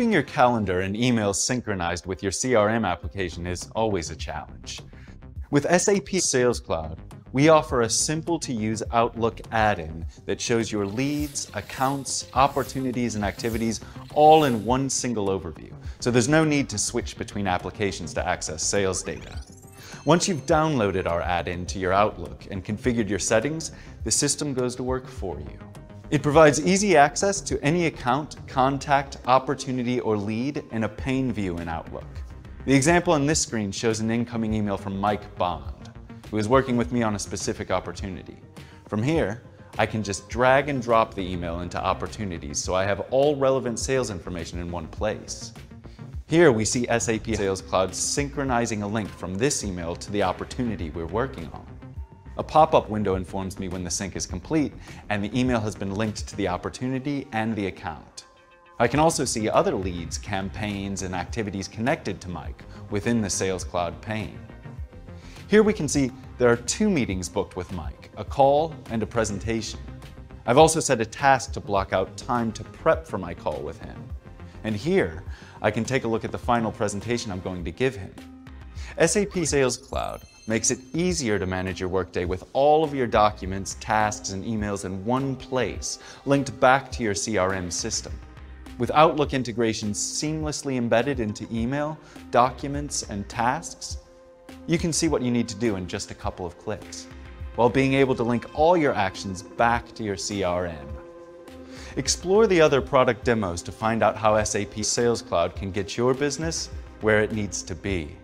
your calendar and emails synchronized with your CRM application is always a challenge. With SAP Sales Cloud, we offer a simple to use Outlook add-in that shows your leads, accounts, opportunities, and activities all in one single overview. So there's no need to switch between applications to access sales data. Once you've downloaded our add-in to your Outlook and configured your settings, the system goes to work for you. It provides easy access to any account, contact, opportunity, or lead in a pane view in Outlook. The example on this screen shows an incoming email from Mike Bond who is working with me on a specific opportunity. From here, I can just drag and drop the email into opportunities so I have all relevant sales information in one place. Here we see SAP Sales Cloud synchronizing a link from this email to the opportunity we're working on. A pop-up window informs me when the sync is complete and the email has been linked to the opportunity and the account. I can also see other leads, campaigns, and activities connected to Mike within the Sales Cloud pane. Here we can see there are two meetings booked with Mike, a call and a presentation. I've also set a task to block out time to prep for my call with him. And here, I can take a look at the final presentation I'm going to give him. SAP Sales Cloud makes it easier to manage your workday with all of your documents, tasks, and emails in one place, linked back to your CRM system. With Outlook integration seamlessly embedded into email, documents, and tasks, you can see what you need to do in just a couple of clicks, while being able to link all your actions back to your CRM. Explore the other product demos to find out how SAP Sales Cloud can get your business where it needs to be.